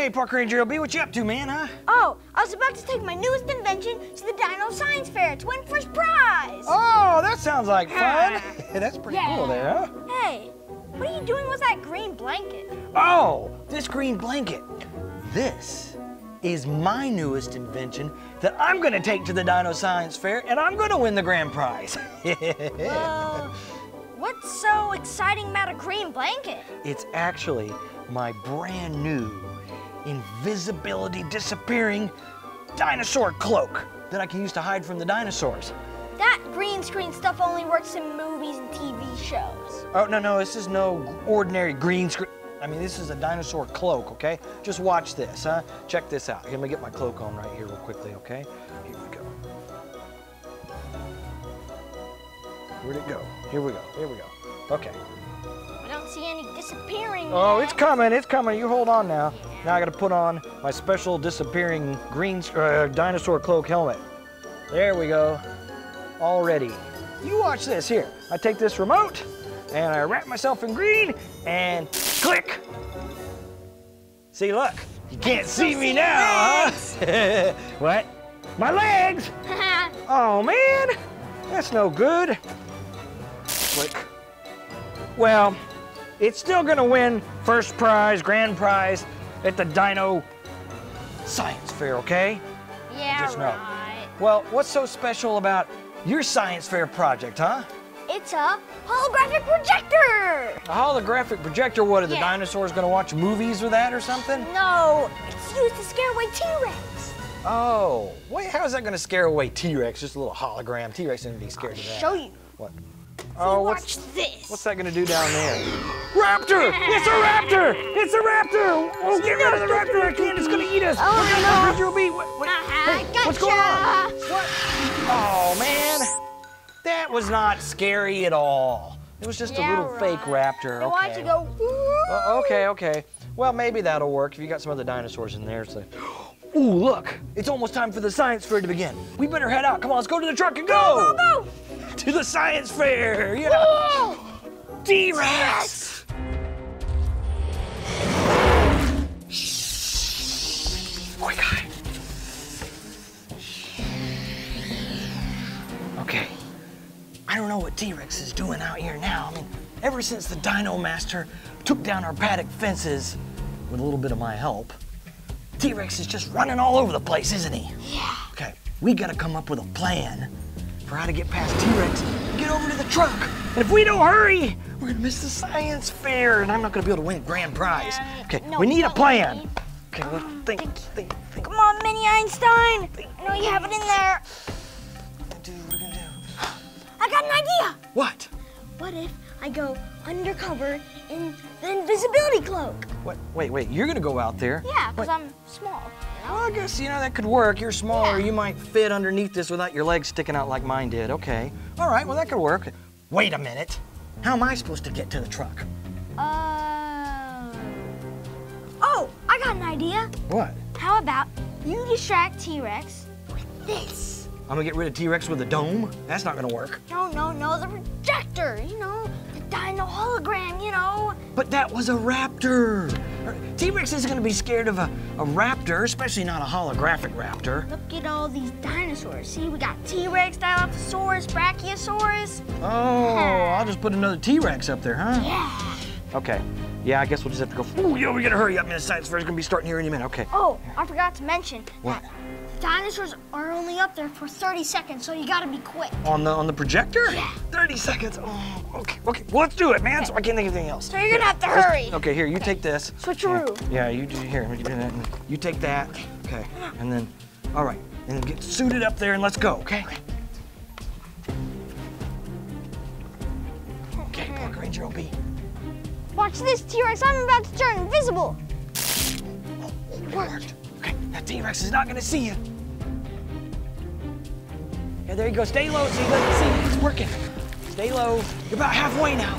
Hey, Park Ranger OB, what you up to, man, huh? Oh, I was about to take my newest invention to the Dino Science Fair to win first prize. Oh, that sounds like fun. That's pretty Yeah. cool there, huh? Hey, what are you doing with that green blanket? Oh, this green blanket. This is my newest invention that I'm gonna take to the Dino Science Fair and I'm gonna win the grand prize. Well, what's so exciting about a green blanket? it's actually my brand new invisibility disappearing dinosaur cloak that I can use to hide from the dinosaurs. That green screen stuff only works in movies and TV shows. Oh, no, no, this is no ordinary green screen. I mean, this is a dinosaur cloak, okay? Just watch this, huh? Check this out. Here, let me get my cloak on right here real quickly, okay? Here we go. Where'd it go? Here we go, here we go. Okay. I don't see any disappearing. Oh, yet. it's coming, it's coming. You hold on now. Now I gotta put on my special disappearing green uh, dinosaur cloak helmet. There we go. All ready. You watch this here. I take this remote and I wrap myself in green and click. See, look. You can't see me now, huh? what? My legs! Oh man, that's no good. Click. Well, it's still gonna win first prize, grand prize at the Dino Science Fair, okay? yeah, Just know. right. Well, what's so special about your science fair project, huh? It's a holographic projector. A holographic projector, what, are the Yeah. dinosaurs gonna watch movies with that or something? No, it's used to scare away T-Rex. Oh, wait, how is that gonna scare away T-Rex? Just a little hologram. T-Rex isn't be scared of that. Show you. What? See, Oh, watch what's, this. what's that gonna do down there? Raptor! It's a raptor! It's a raptor! Oh, get rid of the raptor! I can't, it's gonna eat us! Oh, We're gonna no. Ranger will be. What, what, Uh-huh, hey, what's going on? What? Oh, man. That was not scary at all. It was just Yeah, a little fake raptor. Now watch okay. it go. Uh, okay, okay. Well, maybe that'll work if you got some other dinosaurs in there. So. Ooh, look! It's almost time for the science fair to begin. We better head out. Come on, let's go to the truck and go! Go, go. To the science fair! Yeah! T-Rex! Quick eye. Okay. I don't know what T-Rex is doing out here now. I mean, ever since the Dino Master took down our paddock fences with a little bit of my help, T-Rex is just running all over the place, isn't he? Yeah. Okay, we gotta come up with a plan for how to get past T-Rex get over to the truck. And if we don't hurry, we're gonna miss the science fair, and I'm not gonna be able to win grand prize. Okay, no, we need a plan. Daddy. Okay, let's think, think, think. Come on, Mini Einstein. I know you have it in there. Dude, what are we gonna do? I got an idea. What? What if I go undercover in the invisibility cloak? What? Wait, wait. You're gonna go out there? Yeah, because I'm small. Well, I guess you know that could work. You're smaller. Yeah. You might fit underneath this without your legs sticking out like mine did. Okay. All right. Well, that could work. Wait a minute. How am I supposed to get to the truck? Uh. Oh, I got an idea. What? How about you distract T-Rex with this? I'm gonna get rid of T-Rex with a dome? That's not gonna work. No, no, no, the projector. You know, dino hologram. You know. But that was a raptor. Er, T-Rex isn't gonna be scared of a, a raptor, especially not a holographic raptor. Look at all these dinosaurs. See, we got T-Rex, Dilophosaurus, Brachiosaurus. Oh, I'll just put another T-Rex up there, huh? Yeah. Okay. Yeah, I guess we'll just have to go. Ooh, yo, we gotta hurry up. The science fair's gonna be starting here any minute. Okay. Oh, I forgot to mention What? that dinosaurs are only up there for 30 seconds, so you gotta be quick. On the on the projector? Yeah. 30 seconds. Oh, okay, okay. Well, let's do it, man. So I can't think of anything else. So you're gonna have to Let's- hurry. Okay, here, you take this. Switcheroo. Yeah, you do here. You do that. and You take that. Okay. And then, all right. And then get suited up there and let's go. Okay. Okay, Park Ranger OB. Watch this, T-Rex. I'm about to turn invisible. Oh, oh, it worked. Okay, that T-Rex is not gonna see you. Yeah, there you go. Stay low he doesn't see you. It's working. Stay low. You're about halfway now.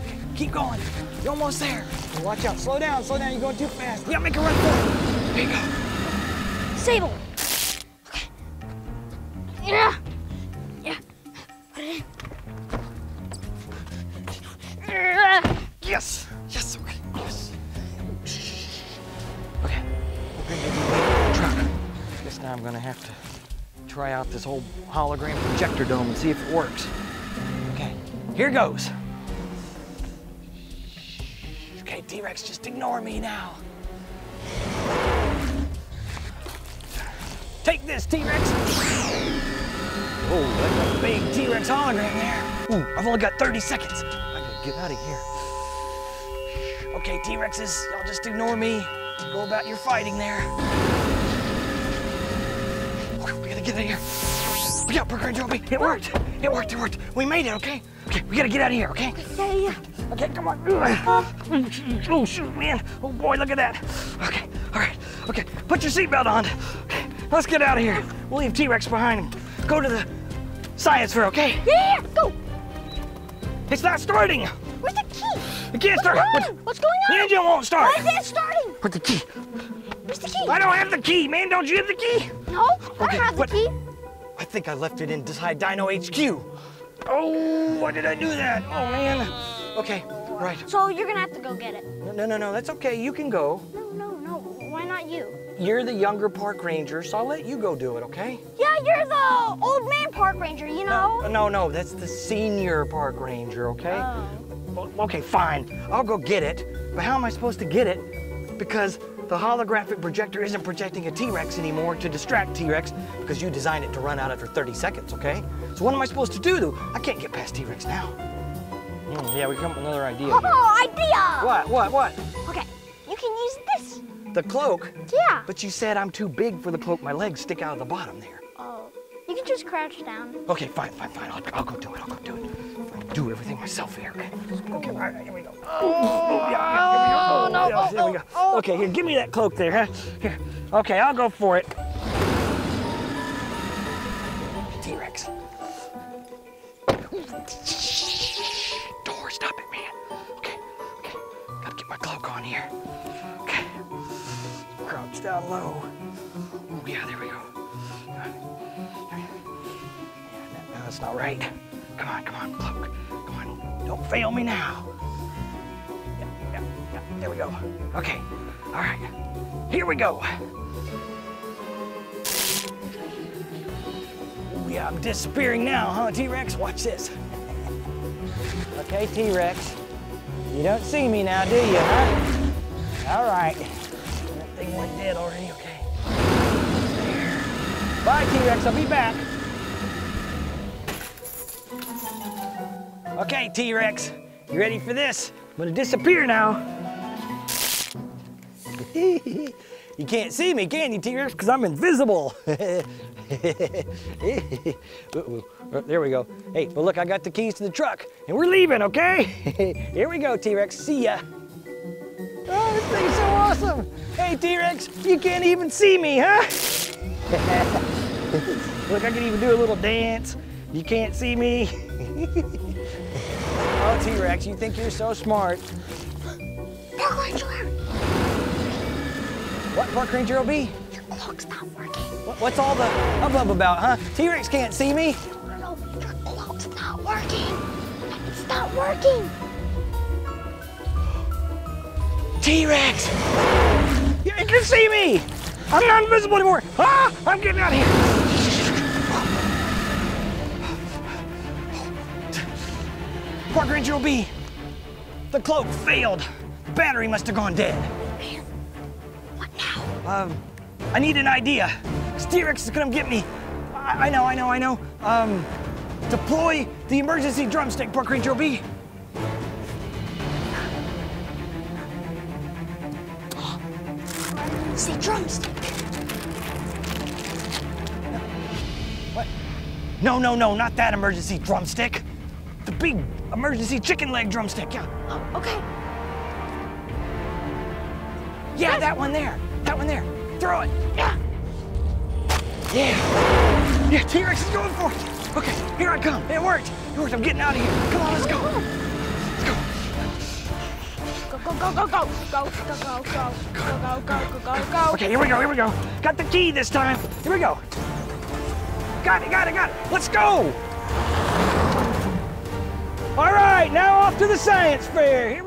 Okay, keep going. You're almost there. Now watch out. Slow down. Slow down. You're going too fast. We gotta make a run for it. There you go. Sable. Okay. Yeah. Hologram projector dome and see if it works. Okay, here goes. Okay, T-Rex, just ignore me now. Take this, T-Rex. Oh, that's a big T-Rex hologram there. Ooh, I've only got 30 seconds. I gotta get out of here. Okay, T-Rexes, y'all just ignore me. Go about your fighting there. We gotta get out of here. Look out, Parker and Joby. It worked. It worked, it worked. We made it, okay? Okay, we gotta get out of here, okay? Yeah, yeah. Okay, come on. Uh-huh. Oh, shoot, man. Oh, boy, look at that. Okay, all right. Okay, put your seatbelt on. Okay, let's get out of here. We'll leave T-Rex behind and go to the science fair, okay? Yeah, yeah, go. It's not starting. Where's the key? It can't start. What's going on? What's going The engine won't start. Why is it starting? Where's the key? Where's the key? I don't have the key, man. Don't you have the key? No, I Okay, don't have the what- key. I think I left it inside Dino HQ. Oh, why did I do that? Oh, man. Okay, right. So you're gonna have to go get it. No, no, no, no. That's okay. You can go. No, no, no. Why not you? You're the younger park ranger, so I'll let you go do it, okay? Yeah, you're the old man park ranger, you know? No, no, no that's the senior park ranger, okay? Oh. Okay, fine. I'll go get it. But how am I supposed to get it? Because the holographic projector isn't projecting a T-Rex anymore to distract T-Rex because you designed it to run out after 30 seconds, okay? So what am I supposed to do, though? I can't get past T-Rex now. Hmm, yeah, we come up with another idea. here. Oh, idea! What, what, what? Okay, you can use this. The cloak? Yeah. But you said I'm too big for the cloak. My legs stick out of the bottom there. You can just crouch down. Okay, fine, fine, fine. I'll, I'll go do it. I'll go do it. I'll do everything myself here. Okay. Okay. All right. Here we go. Oh, yeah, yeah, here we go. Oh, no, yeah, oh, There we go. oh, Okay, here, give me that cloak there, huh? Here. Okay, I'll go for it. T-Rex. Door, stop it, man. Okay, okay. Gotta get my cloak on here. Okay. Crouch down low. Oh, yeah, there we go. That's not right. Come on, come on, cloak. Come on. Don't fail me now. Yeah, yeah, yeah. There we go. Okay. All right. Here we go. Oh, yeah, I'm disappearing now, huh, T-Rex? Watch this. Okay, T-Rex. You don't see me now, do you, huh? All right. That thing went dead already, okay. Bye, T-Rex. I'll be back. Okay, T-Rex, you ready for this? I'm gonna disappear now. you can't see me, can you, T-Rex? Because I'm invisible. Uh, There we go. Hey, well look, I got the keys to the truck, and we're leaving, okay? Here we go, T-Rex. See ya. Oh, this thing's so awesome. Hey, T-Rex, you can't even see me, huh? look, I can even do a little dance. You can't see me. Oh, T-Rex, you think you're so smart. Park ranger, What, Park Ranger OB? your clock's not working. What, what's all the hubbub about, huh? T-Rex can't see me. No, no, no, your clock's not working. It's not working. T-Rex! You can see me! I'm not invisible anymore! Ah! I'm getting out of here! Park Ranger OB! The cloak failed. The battery must have gone dead. Man, what now? Um, I need an idea. T-Rex is gonna get me. I, I know, I know, I know. Um, deploy the emergency drumstick, Park Ranger OB. Say drumstick. What? No, no, no, not that emergency drumstick. The big emergency chicken leg drumstick. Yeah, Oh, okay. yeah, that one there. That one there. Throw it. Yeah. Yeah. Yeah, T-Rex is going for it. Okay, here I come. It worked. It worked. I'm getting out of here. Come on, let's go. Let's go. Go, go, go, go, go. Go, go, go, go. Go, go, go, go, go, go. Okay, here we go, here we go. Got the key this time. Here we go. Got it, got it, got it. Let's go. All right, now off to the science fair. Here.